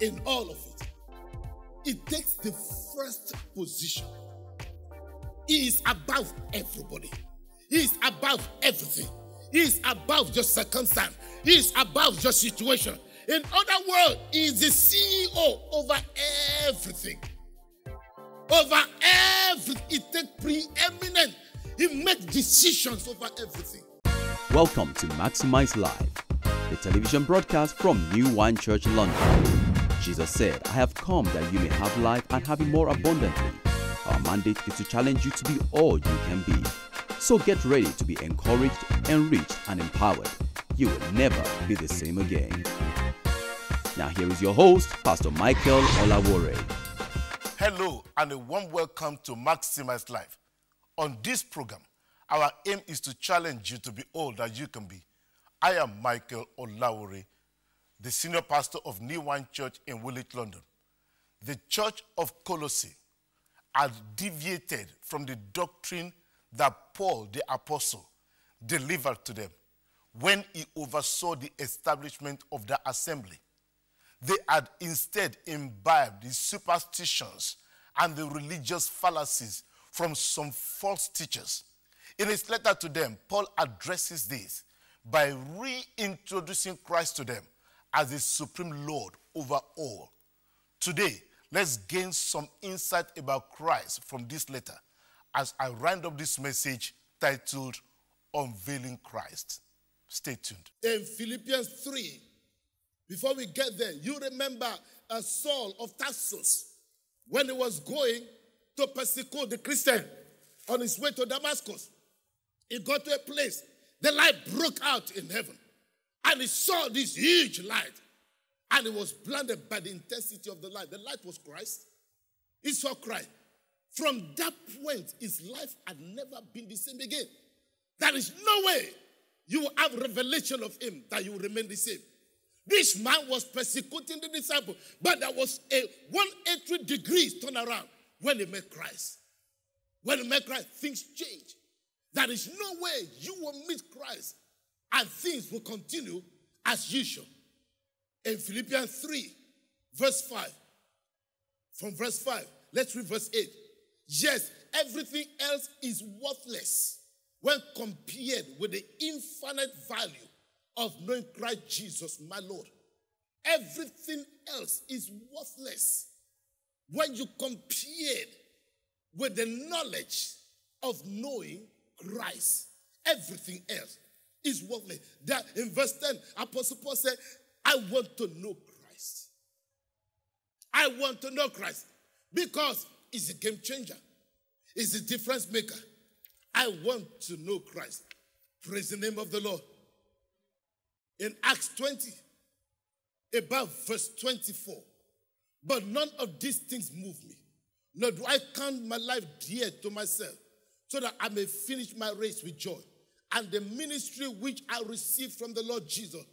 in all of it, it takes the first position. He is above everybody. He is above everything. He is above your circumstance. He is above your situation. In other words, he is the CEO over everything. Over everything. He takes preeminent. He makes decisions over everything. Welcome to Maximize Life, the television broadcast from New Wine Church, London. Jesus said, I have come that you may have life and have it more abundantly. Our mandate is to challenge you to be all you can be. So get ready to be encouraged, enriched, and empowered. You will never be the same again. Now, here is your host, Pastor Michael Olawore. Hello, and a warm welcome to Maximize Life. On this program, our aim is to challenge you to be all that you can be. I am Michael Olawore, the senior pastor of New Wine Church in Woolwich, London. The Church of Colossae had deviated from the doctrine that Paul the apostle delivered to them when he oversaw the establishment of the assembly. They had instead imbibed the superstitions and the religious fallacies from some false teachers. In his letter to them, Paul addresses this by reintroducing Christ to them as the supreme Lord over all. Today, let's gain some insight about Christ from this letter as I round up this message titled Unveiling Christ. Stay tuned. In Philippians 3, before we get there, you remember a Saul of Tarsus when he was going to persecute the Christian on his way to Damascus. He got to a place, the light broke out in heaven. And he saw this huge light. And he was blinded by the intensity of the light. The light was Christ. He saw Christ. From that point, his life had never been the same again. There is no way you will have revelation of him that you will remain the same. This man was persecuting the disciple, but there was a 180 degrees turnaround when he met Christ. When he met Christ, things change. There is no way you will meet Christ and things will continue as usual. In Philippians 3, verse 5, from verse 5, let's read verse 8. Yes, everything else is worthless when compared with the infinite value of knowing Christ Jesus, my Lord. Everything else is worthless when you compare with the knowledge of knowing Christ. Everything else is worthless. That in verse 10, Apostle Paul said, I want to know Christ. I want to know Christ because he's a game changer. He's a difference maker. I want to know Christ. Praise the name of the Lord. In Acts 20, above verse 24, but none of these things move me, nor do I count my life dear to myself, so that I may finish my race with joy and the ministry which I received from the Lord Jesus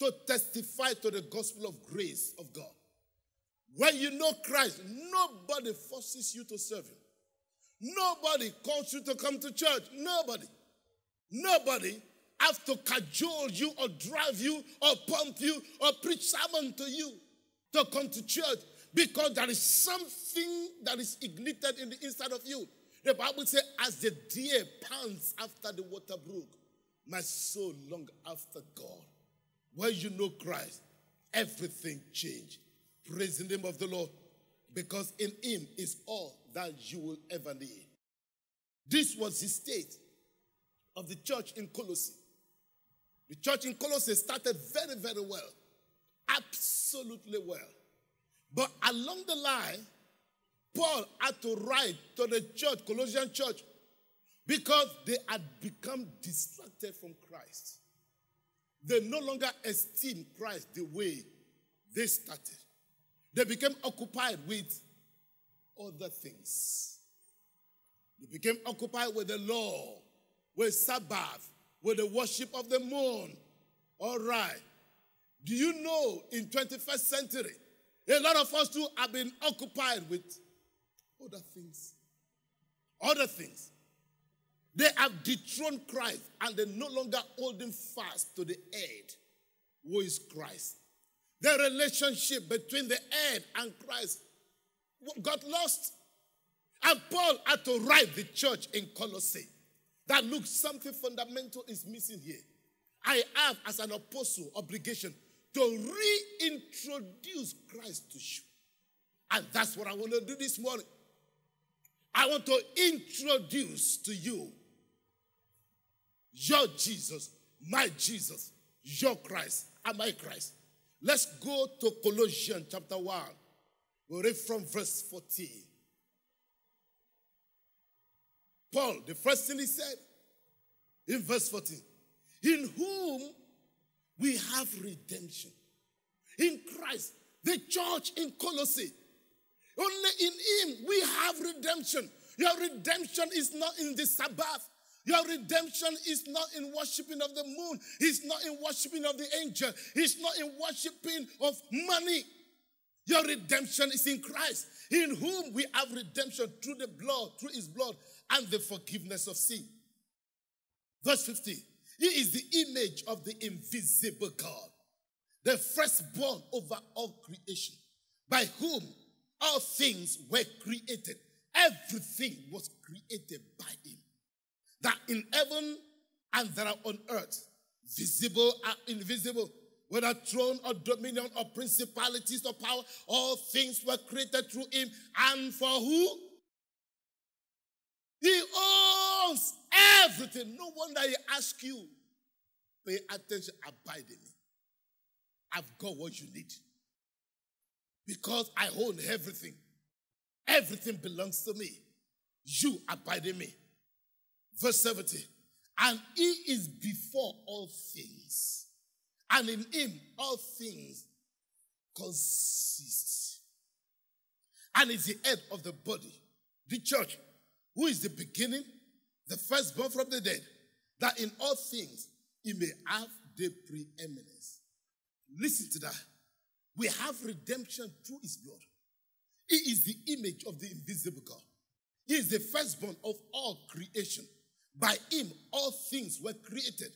to testify to the gospel of grace of God. When you know Christ, nobody forces you to serve Him. Nobody calls you to come to church. Nobody. Nobody has to cajole you or drive you or pump you or preach sermon to you to come to church because there is something that is ignited in the inside of you the Bible says, as the deer pants after the water brook, my soul long after God. When you know Christ, everything changed. Praise the name of the Lord. Because in him is all that you will ever need. This was the state of the church in Colossae. The church in Colossae started very, very well. Absolutely well. But along the line, Paul had to write to the church, Colossian church, because they had become distracted from Christ. They no longer esteem Christ the way they started. They became occupied with other things. They became occupied with the law, with Sabbath, with the worship of the moon. All right. Do you know in 21st century, a lot of us too have been occupied with other things. Other things. They have dethroned Christ and they're no longer holding fast to the head, who is Christ. the relationship between the head and Christ got lost. And Paul had to write the church in Colossae that look, something fundamental is missing here. I have, as an apostle, obligation to reintroduce Christ to you. And that's what I want to do this morning. I want to introduce to you your Jesus, my Jesus, your Christ, and my Christ. Let's go to Colossians chapter 1. We'll read from verse 14. Paul, the first thing he said in verse 14, in whom we have redemption. In Christ, the church in Colossae, only in Him we have redemption. Your redemption is not in the Sabbath. Your redemption is not in worshiping of the moon. It's not in worshiping of the angel. It's not in worshiping of money. Your redemption is in Christ, in whom we have redemption through the blood, through his blood, and the forgiveness of sin. Verse 50. He is the image of the invisible God, the firstborn over all creation, by whom all things were created. Everything was created by him. That in heaven and that are on earth, visible and invisible, whether throne or dominion or principalities or power, all things were created through him and for who? He owns everything. No wonder he asks you, pay attention, abide in me. I've got what you need. Because I own everything. Everything belongs to me. You abide in me. Verse 70. And he is before all things. And in him all things consist. And is the head of the body, the church, who is the beginning, the firstborn from the dead, that in all things he may have the preeminence. Listen to that. We have redemption through his blood. He is the image of the invisible God. He is the firstborn of all creation. By him, all things were created.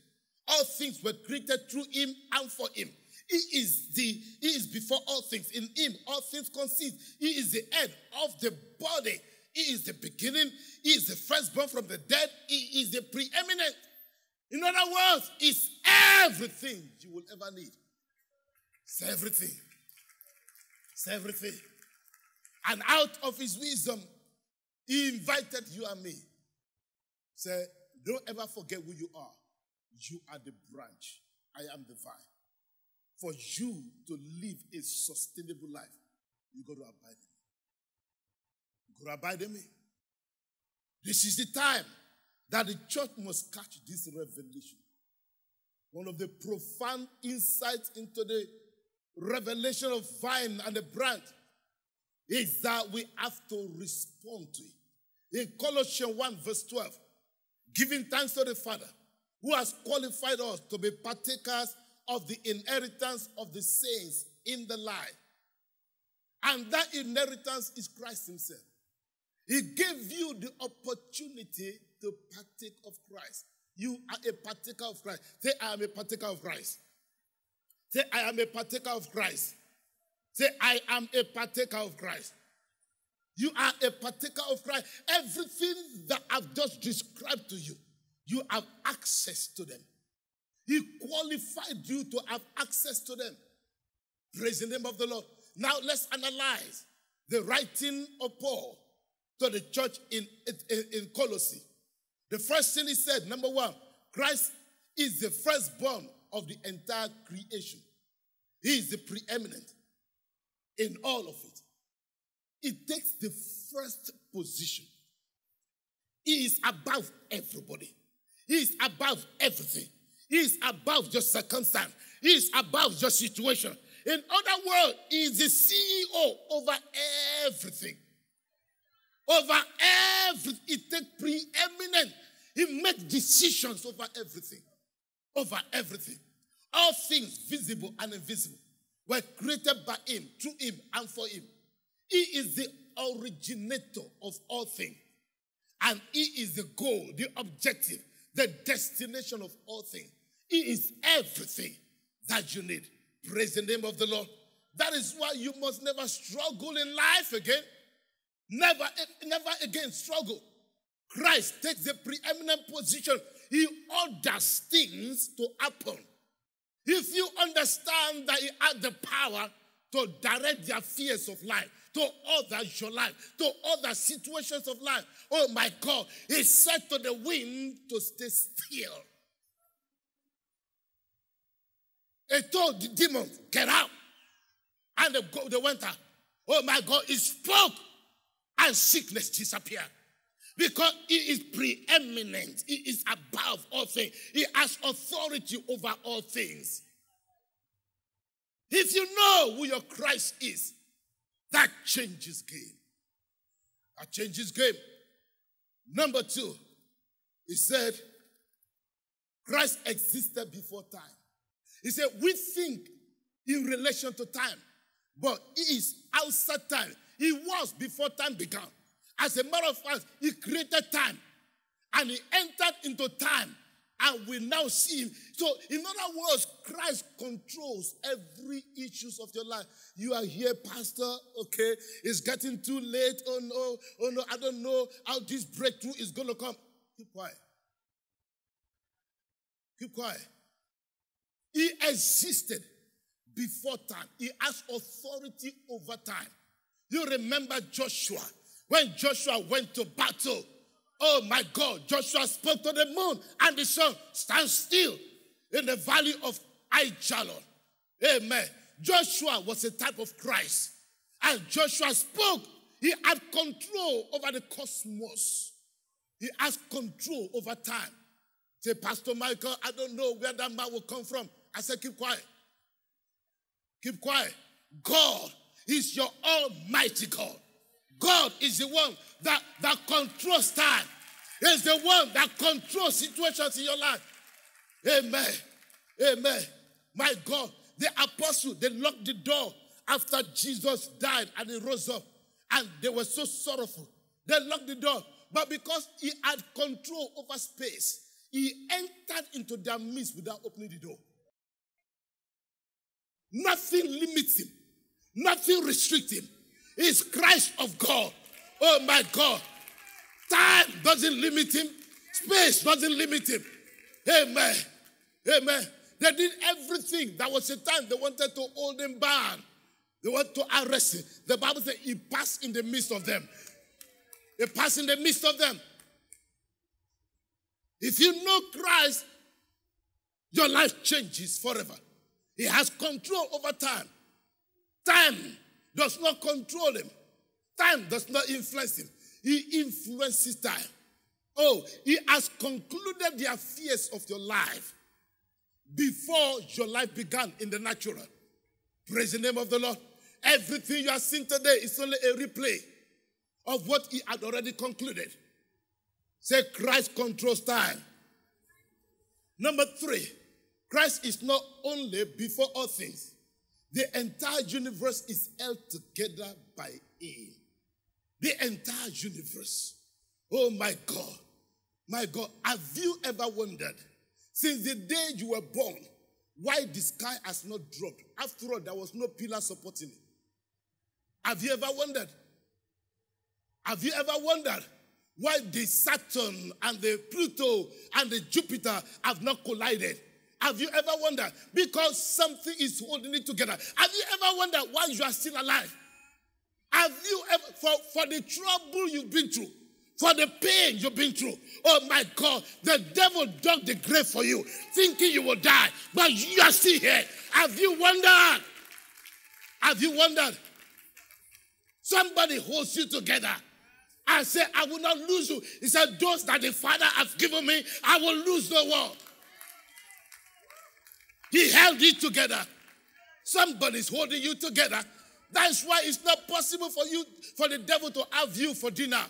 All things were created through him and for him. He is the he is before all things. In him, all things consist. He is the head of the body. He is the beginning. He is the firstborn from the dead. He is the preeminent. In other words, it's everything you will ever need. It's everything. It's everything. And out of his wisdom, he invited you and me. Say, don't ever forget who you are. You are the branch. I am the vine. For you to live a sustainable life, you got to abide in me. You got to abide in me. This is the time that the church must catch this revelation. One of the profound insights into the revelation of vine and the branch is that we have to respond to it. In Colossians 1, verse 12, giving thanks to the Father who has qualified us to be partakers of the inheritance of the saints in the light. And that inheritance is Christ Himself. He gave you the opportunity to partake of Christ. You are a partaker of Christ. Say, I am a partaker of Christ. Say, I am a partaker of Christ. Say, I am a partaker of Christ. You are a partaker of Christ. Everything that I've just described to you, you have access to them. He qualified you to have access to them. Praise the name of the Lord. Now let's analyze the writing of Paul to the church in, in, in Colossae. The first thing he said, number one, Christ is the firstborn of the entire creation. He is the preeminent in all of it. It takes the first position. He is above everybody. He is above everything. He is above your circumstance. He is above your situation. In other words, he is the CEO over everything. Over everything. He takes preeminent. He makes decisions over everything. Over everything. All things, visible and invisible, were created by him, through him, and for him. He is the originator of all things. And he is the goal, the objective, the destination of all things. He is everything that you need. Praise the name of the Lord. That is why you must never struggle in life again. Never, never again struggle. Christ takes the preeminent position. He orders things to happen. If you understand that He has the power to direct the affairs of life, to other your life, to other situations of life, oh my God, He said to the wind to stay still. He told the demons, get out. And go, they went out. Oh my God, he spoke and sickness disappeared. Because he is preeminent, he is above all things, he has authority over all things. If you know who your Christ is, that changes game. That changes game. Number two, he said, Christ existed before time. He said, We think in relation to time, but he is outside time. He was before time began. As a matter of fact, he created time and he entered into time and we now see him. So, in other words, Christ controls every issues of your life. You are here, Pastor. Okay, it's getting too late. Oh no, oh no, I don't know how this breakthrough is going to come. Keep quiet. Keep quiet. He existed before time. He has authority over time. You remember Joshua when Joshua went to battle. Oh my God, Joshua spoke to the moon and the sun, stand still in the valley of Aijalon. Amen. Joshua was a type of Christ. And Joshua spoke. He had control over the cosmos. He has control over time. Say, Pastor Michael, I don't know where that man will come from. I said, keep quiet. Keep quiet. God is your almighty God. God is the one that, that controls time. He's the one that controls situations in your life. Amen. Amen. My God, the apostle, they locked the door after Jesus died and he rose up. And they were so sorrowful. They locked the door. But because he had control over space, he entered into their midst without opening the door. Nothing limits him, nothing restricts him. He's Christ of God. Oh my God. Time doesn't limit him, space doesn't limit him. Amen. Amen. They did everything. That was a time they wanted to hold him bound. They wanted to arrest him. The Bible says he passed in the midst of them. He passed in the midst of them. If you know Christ, your life changes forever. He has control over time. Time does not control him. Time does not influence him. He influences time. Oh, he has concluded the affairs of your life before your life began in the natural. Praise the name of the Lord. Everything you are seeing today is only a replay of what he had already concluded. Say, Christ controls time. Number three, Christ is not only before all things, the entire universe is held together by Him. The entire universe. Oh my God. My God. Have you ever wondered, since the day you were born, why the sky has not dropped? After all, there was no pillar supporting it. Have you ever wondered? Have you ever wondered why the Saturn and the Pluto and the Jupiter have not collided? Have you ever wondered? Because something is holding it together. Have you ever wondered why you are still alive? Have you ever, for, for the trouble you've been through, for the pain you've been through, oh my God, the devil dug the grave for you, thinking you will die, but you are still here. Have you wondered? Have you wondered? Somebody holds you together I say, I will not lose you. He said, Those that the Father has given me, I will lose no one. He held it together. Somebody's holding you together. That's why it's not possible for you, for the devil to have you for dinner.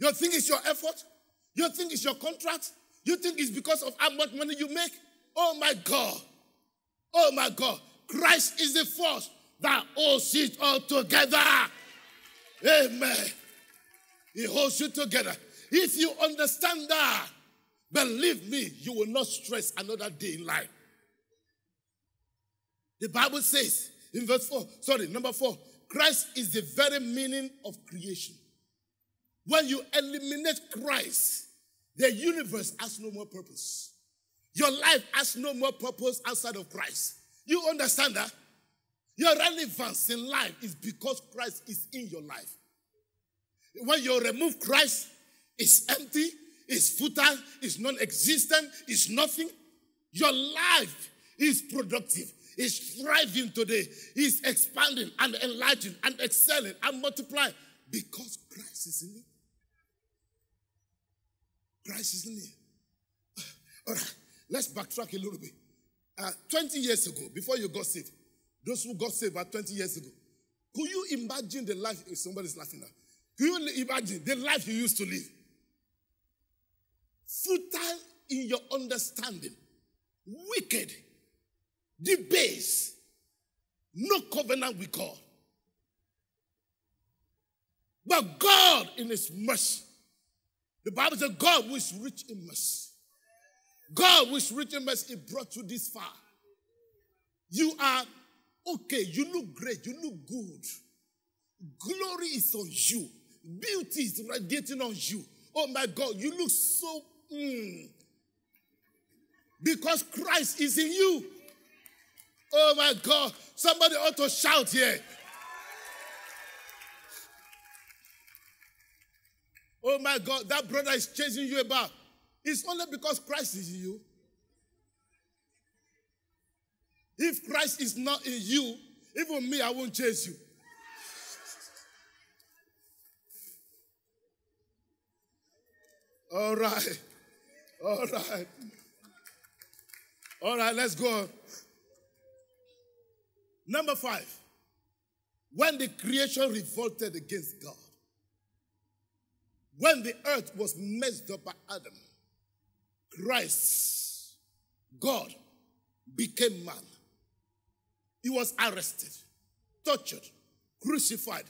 You think it's your effort? You think it's your contract? You think it's because of how much money you make? Oh my God. Oh my God. Christ is the force that holds it all together. Amen. He holds you together. If you understand that, Believe me, you will not stress another day in life. The Bible says in verse 4, sorry, number 4, Christ is the very meaning of creation. When you eliminate Christ, the universe has no more purpose. Your life has no more purpose outside of Christ. You understand that? Your relevance in life is because Christ is in your life. When you remove Christ, it's empty, it's futile, it's non existent, it's nothing. Your life is productive, is thriving today, is expanding and enlarging and excelling and multiplying because Christ is in you. Christ is in you. All right, let's backtrack a little bit. Uh, 20 years ago, before you got saved, those who got saved about 20 years ago, could you imagine the life? Somebody's laughing now. Could you imagine the life you used to live? Futile in your understanding, wicked, debased, no covenant with God. But God, in His mercy, the Bible says, God who is rich in mercy. God who is rich in mercy, He brought you this far. You are okay. You look great. You look good. Glory is on you. Beauty is radiating on you. Oh my God, you look so. Mm, because Christ is in you. Oh my God, somebody ought to shout here. Oh my God, that brother is chasing you about. It's only because Christ is in you. If Christ is not in you, even me, I won't chase you. All right. All right. All right, let's go. Number five. When the creation revolted against God, when the earth was messed up by Adam, Christ, God, became man. He was arrested, tortured, crucified,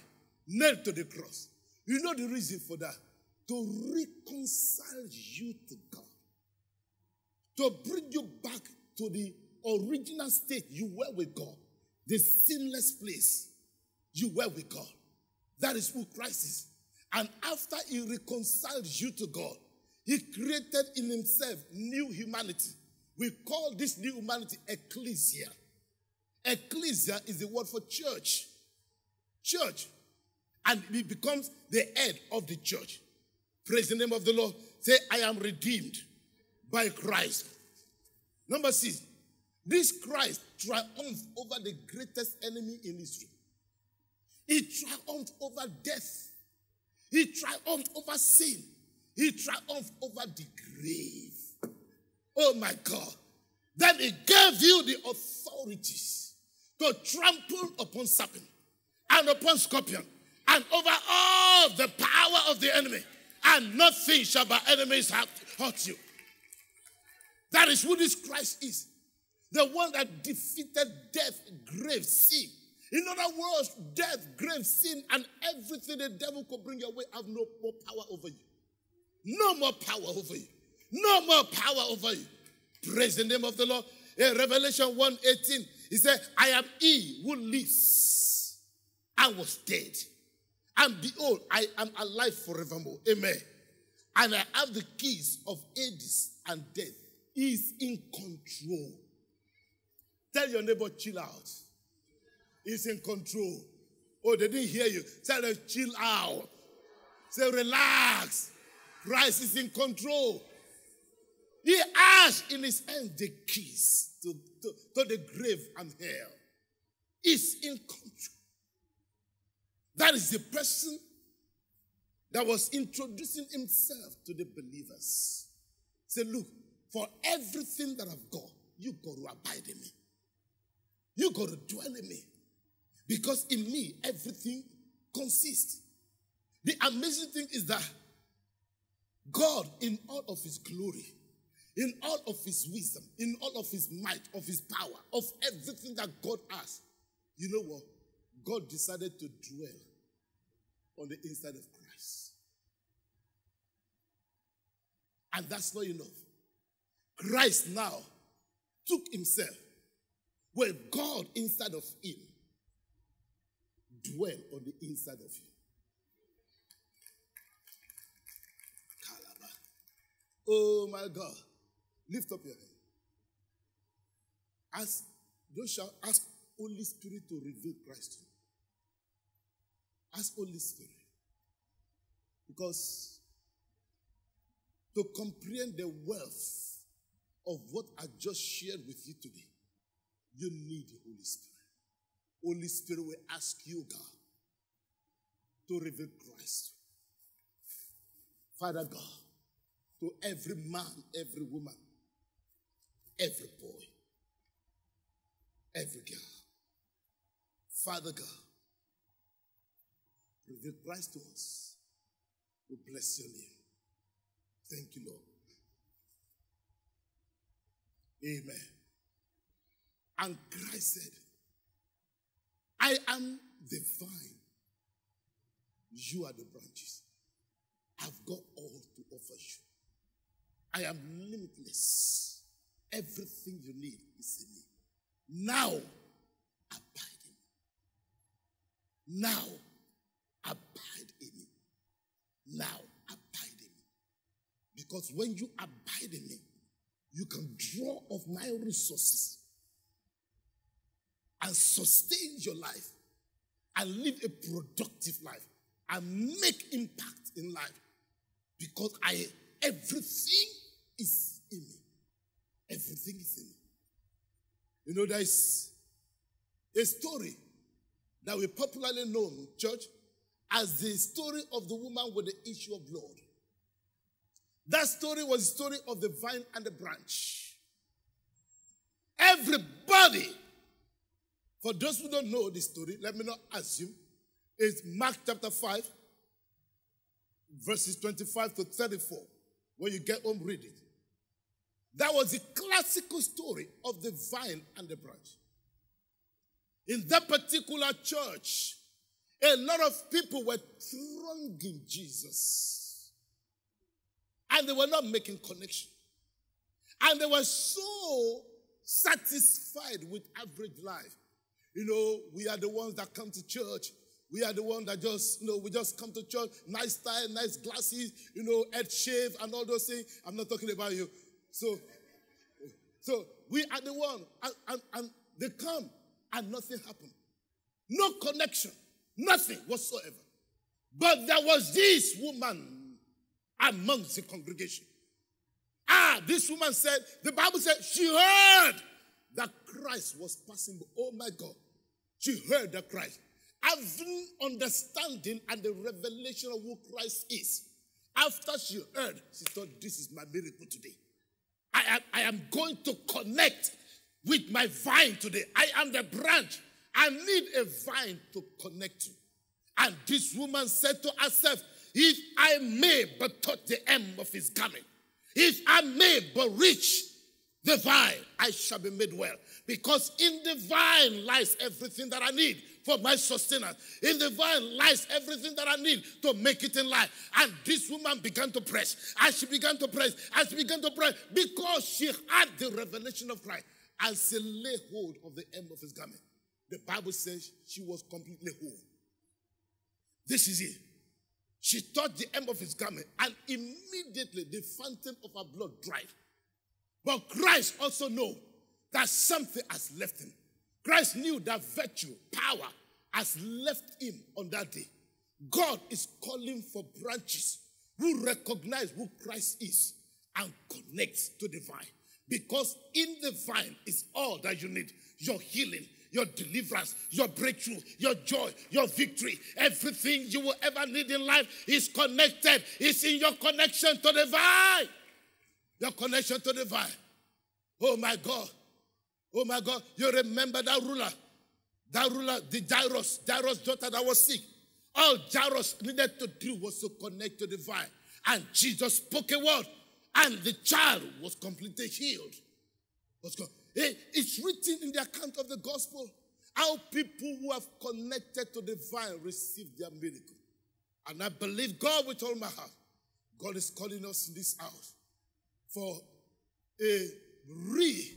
nailed to the cross. You know the reason for that? To reconcile you to God, to bring you back to the original state you were with God, the sinless place you were with God. That is who Christ is. And after he reconciled you to God, he created in himself new humanity. We call this new humanity ecclesia. Ecclesia is the word for church. Church. And he becomes the head of the church. Praise the name of the Lord. Say, I am redeemed by Christ. Number six, this Christ triumphed over the greatest enemy in history. He triumphed over death. He triumphed over sin. He triumphed over the grave. Oh my God. Then he gave you the authorities to trample upon serpent and upon scorpion and over all the power of the enemy. And nothing shall by enemies have hurt you. That is who this Christ is. The one that defeated death, grave, sin. In other words, death, grave, sin, and everything the devil could bring your way have no more power over you. No more power over you. No more power over you. Praise the name of the Lord. In Revelation 1 18, he said, I am he who lives. I was dead. And behold, I am alive forevermore. Amen. And I have the keys of Hades and death. Is in control. Tell your neighbor, chill out. He's in control. Oh, they didn't hear you. Tell them, chill out. Say, relax. Christ is in control. He has in his hand the keys to, to, to the grave and hell. He's in control. That is the person that was introducing himself to the believers. Say, look, for everything that I've got, you got to abide in me. You got to dwell in me. Because in me, everything consists. The amazing thing is that God, in all of his glory, in all of his wisdom, in all of his might, of his power, of everything that God has, you know what? God decided to dwell on the inside of Christ. And that's not enough. Christ now took himself will God inside of him dwell on the inside of you. Oh my God. Lift up your hand. Ask, those shall ask Holy Spirit to reveal Christ to you. Ask Holy Spirit. Because to comprehend the wealth of what I just shared with you today, you need the Holy Spirit. Holy Spirit will ask you, God, to reveal Christ. Father God, to every man, every woman, every boy, every girl. Father God, reveal Christ to us. We bless your name. Thank you, Lord. Amen. And Christ said, I am the vine. You are the branches. I've got all to offer you. I am limitless. Everything you need is in me. Now, abide in me. Now, abide in me. Now, abide in me. Because when you abide in me, you can draw of my resources and sustain your life and live a productive life and make impact in life because I everything is in me. Everything is in me. You know, there's a story that we popularly know church as the story of the woman with the issue of blood. That story was the story of the vine and the branch. Everybody, for those who don't know the story, let me not assume, it's Mark chapter 5, verses 25 to 34. When you get home, read it. That was the classical story of the vine and the branch. In that particular church, a lot of people were thronging Jesus. And they were not making connection. And they were so satisfied with average life. You know, we are the ones that come to church. We are the ones that just, you know, we just come to church, nice style, nice glasses, you know, head shave and all those things. I'm not talking about you. So, so we are the one, and, and, and they come and nothing happened. No connection, nothing whatsoever. But there was this woman amongst the congregation. Ah, this woman said, the Bible said she heard that Christ was passing. By. Oh my God. She heard that Christ. Having understanding and the revelation of who Christ is. After she heard, she thought, this is my miracle today. I am, I am going to connect with my vine today. I am the branch. I need a vine to connect to. And this woman said to herself, If I may but touch the hem of his garment, if I may but reach the vine, I shall be made well. Because in the vine lies everything that I need for my sustenance. In the vine lies everything that I need to make it in life. And this woman began to press. As she began to press, as she began to press, because she had the revelation of Christ, and she lay hold of the hem of his garment. The Bible says she was completely whole. This is it. She touched the hem of his garment, and immediately the fountain of her blood dried. But Christ also knew that something has left him. Christ knew that virtue, power has left him on that day. God is calling for branches who recognize who Christ is and connects to the vine. Because in the vine is all that you need your healing, your deliverance, your breakthrough, your joy, your victory. Everything you will ever need in life is connected. It's in your connection to the vine. Your connection to the vine. Oh my God. Oh my God. You remember that ruler? That ruler, the Jairus, Jairus' daughter that was sick. All Jairus needed to do was to connect to the vine. And Jesus spoke a word, and the child was completely healed. It's written in the account of the gospel how people who have connected to the vine receive their miracle. And I believe God with all my heart. God is calling us in this house for a re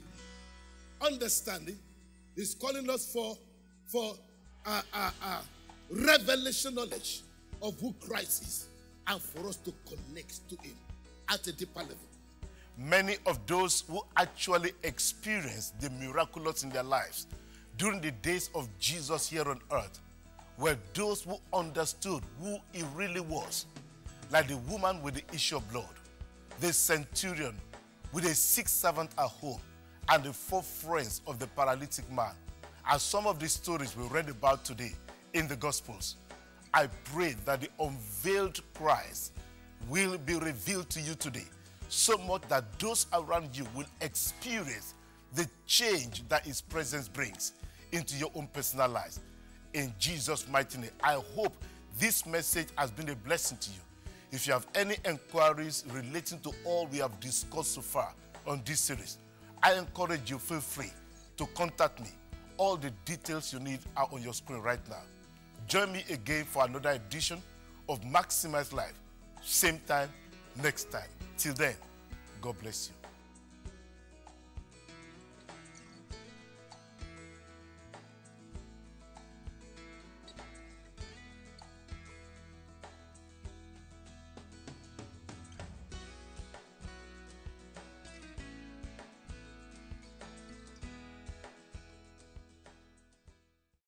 understanding He's calling us for, for uh, uh, uh, revelation knowledge of who Christ is and for us to connect to Him at a deeper level. Many of those who actually experienced the miraculous in their lives during the days of Jesus here on earth were those who understood who He really was, like the woman with the issue of blood, the centurion with a sick servant at home, and the four friends of the paralytic man. As some of the stories we read about today in the Gospels, I pray that the unveiled Christ will be revealed to you today, so much that those around you will experience the change that His presence brings into your own personal lives. In Jesus' mighty name, I hope this message has been a blessing to you. If you have any inquiries relating to all we have discussed so far on this series, I encourage you, feel free to contact me. All the details you need are on your screen right now. Join me again for another edition of Maximize Life. Same time, next time. Till then, God bless you.